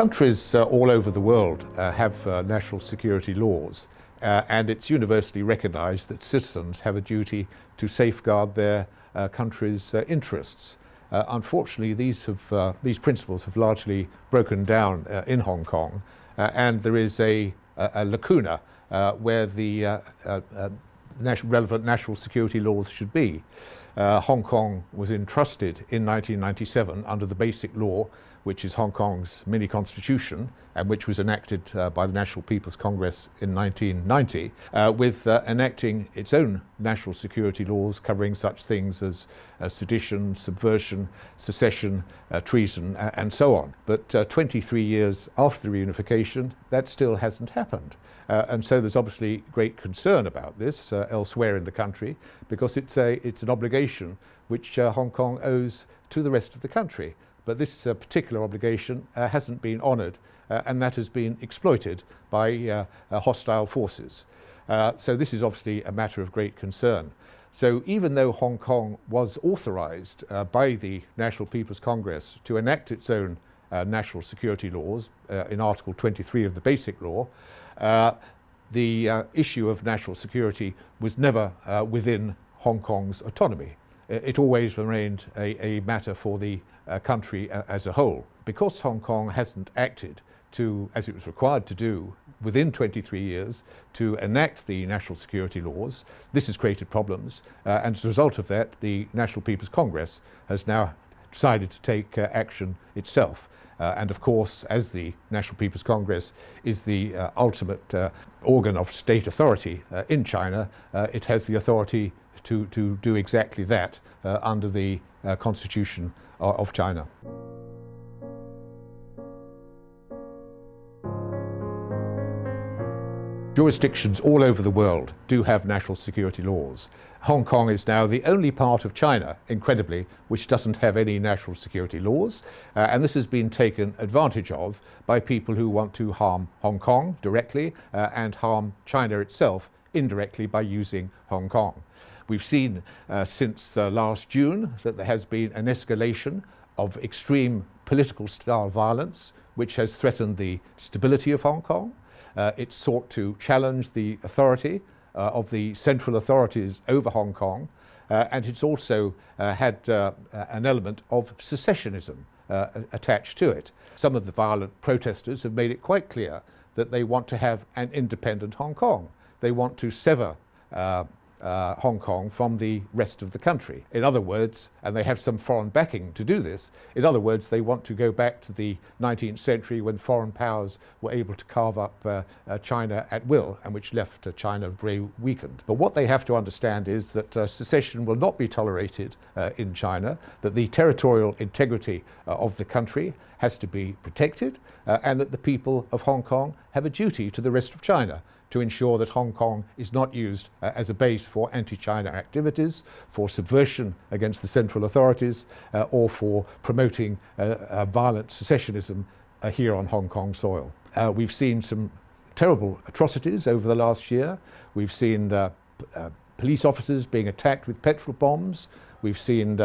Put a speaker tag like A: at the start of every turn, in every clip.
A: Countries uh, all over the world uh, have uh, national security laws, uh, and it's universally recognized that citizens have a duty to safeguard their uh, country's uh, interests. unfortunately, these, have, these principles have largely broken down in Hong Kong, and there is a, a, a lacuna where the relevant national security laws should be. Hong Kong was entrusted in 1997 under the Basic Law which is Hong Kong's mini constitution and which was enacted uh, by the National People's Congress in 1990, uh, with uh, enacting its own national security laws covering such things as uh, sedition, subversion, secession, uh, treason, and so on. But uh, 23 years after the reunification, that still hasn't happened. and so there's obviously great concern about this elsewhere in the country because it's, a, it's an obligation which Hong Kong owes to the rest of the country but this uh, particular obligation uh, hasn't been honoured uh, and that has been exploited by uh, uh, hostile forces. Uh, so this is obviously a matter of great concern. So even though Hong Kong was authorised by the National People's Congress to enact its own national security laws in Article 23 of the Basic Law, the issue of national security was never within Hong Kong's autonomy. It always remained a, a matter for the uh, country uh, as a whole. Because Hong Kong hasn't acted to, as it was required to do, within 23 years to enact the national security laws. This has created problems, uh, and as a result of that, the National People's Congress has now decided to take uh, action itself. Uh, and of course, as the National People's Congress is the uh, ultimate uh, organ of state authority uh, in China, it has the authority to, to do exactly that under the Constitution of China. Jurisdictions all over the world do have national security laws. Hong Kong is now the only part of China, incredibly, which doesn't have any national security laws, uh, and this has been taken advantage of by people who want to harm Hong Kong directly uh, and harm China itself indirectly by using Hong Kong. We've seen uh, since uh, last June that there has been an escalation of extreme political style violence which has threatened the stability of Hong Kong. Uh, it sought to challenge the authority uh, of the central authorities over Hong Kong uh, and it's also uh, had an element of secessionism attached to it. Some of the violent protesters have made it quite clear that they want to have an independent Hong Kong. They want to sever uh, Hong Kong from the rest of the country. In other words, and they have some foreign backing to do this, in other words, they want to go back to the 19th century when foreign powers were able to carve up uh, uh, China at will and which left uh, China very weakened. But what they have to understand is that uh, secession will not be tolerated uh, in China, that the territorial integrity of the country has to be protected, and that the people of Hong Kong have a duty to the rest of China to ensure that Hong Kong is not used uh, as a base for anti-China activities, for subversion against the central authorities, uh, or for promoting uh, violent secessionism uh, here on Hong Kong soil. Uh, we've seen some terrible atrocities over the last year. We've seen uh, police officers being attacked with petrol bombs. We've seen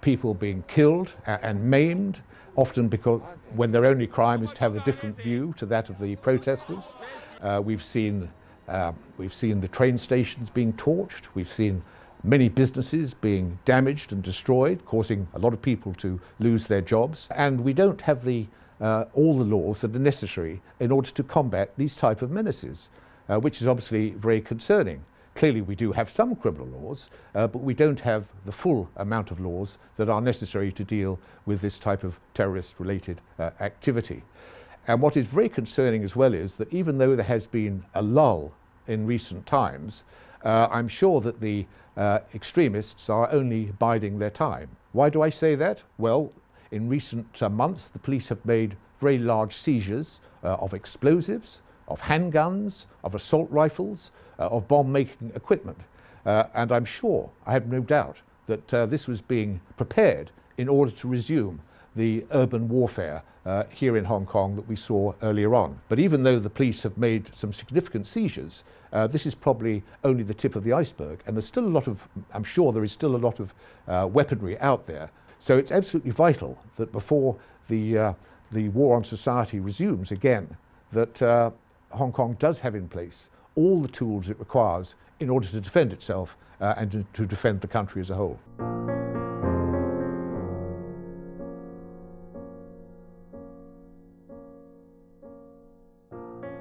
A: people being killed and maimed often because when their only crime is to have a different view to that of the protesters. Uh, we've seen uh, we've seen the train stations being torched. We've seen many businesses being damaged and destroyed, causing a lot of people to lose their jobs. And we don't have the uh, all the laws that are necessary in order to combat these type of menaces, uh, which is obviously very concerning. Clearly, we do have some criminal laws, uh, but we don't have the full amount of laws that are necessary to deal with this type of terrorist-related uh, activity. And what is very concerning as well is that even though there has been a lull in recent times, uh, I'm sure that the uh, extremists are only biding their time. Why do I say that? Well, in recent uh, months, the police have made very large seizures uh, of explosives, of handguns, of assault rifles, uh, of bomb-making equipment. Uh, and I'm sure, I have no doubt, that this was being prepared in order to resume the urban warfare uh, here in Hong Kong that we saw earlier on. But even though the police have made some significant seizures, uh, this is probably only the tip of the iceberg. And there's still a lot of, I'm sure there is still a lot of uh, weaponry out there. So it's absolutely vital that before the, uh, the war on society resumes again, that uh, Hong Kong does have in place all the tools it requires in order to defend itself uh, and to, to defend the country as a whole.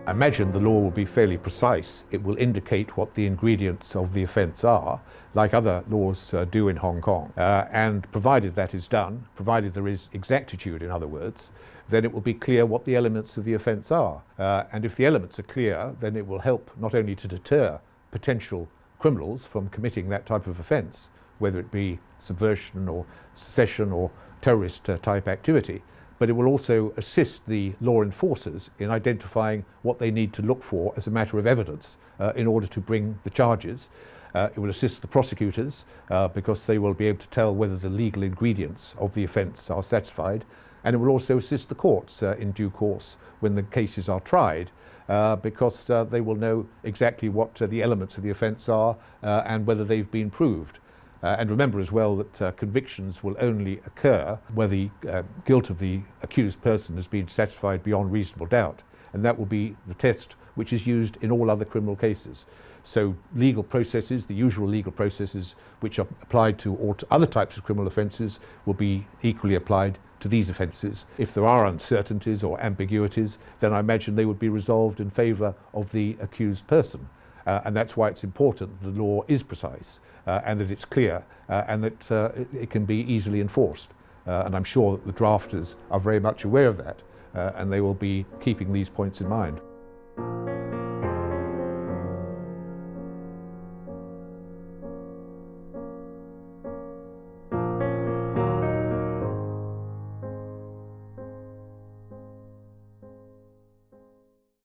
A: I imagine the law will be fairly precise. It will indicate what the ingredients of the offence are, like other laws uh, do in Hong Kong. Uh, and provided that is done, provided there is exactitude, in other words, then it will be clear what the elements of the offence are. Uh, and if the elements are clear, then it will help not only to deter potential criminals from committing that type of offence, whether it be subversion or secession or terrorist uh, type activity, but it will also assist the law enforcers in identifying what they need to look for as a matter of evidence uh, in order to bring the charges. Uh, it will assist the prosecutors uh, because they will be able to tell whether the legal ingredients of the offence are satisfied. And it will also assist the courts uh, in due course when the cases are tried uh, because uh, they will know exactly what the elements of the offence are and whether they've been proved. Uh, and remember as well that uh, convictions will only occur where the uh, guilt of the accused person has been satisfied beyond reasonable doubt. And that will be the test which is used in all other criminal cases. So legal processes, the usual legal processes which are applied to other types of criminal offences will be equally applied to these offences. If there are uncertainties or ambiguities, then I imagine they would be resolved in favour of the accused person. Uh, and that's why it's important that the law is precise uh, and that it's clear uh, and that uh, it, it, can be easily enforced. Uh, and I'm sure that the drafters are very much aware of that uh, and they will be keeping these points in mind.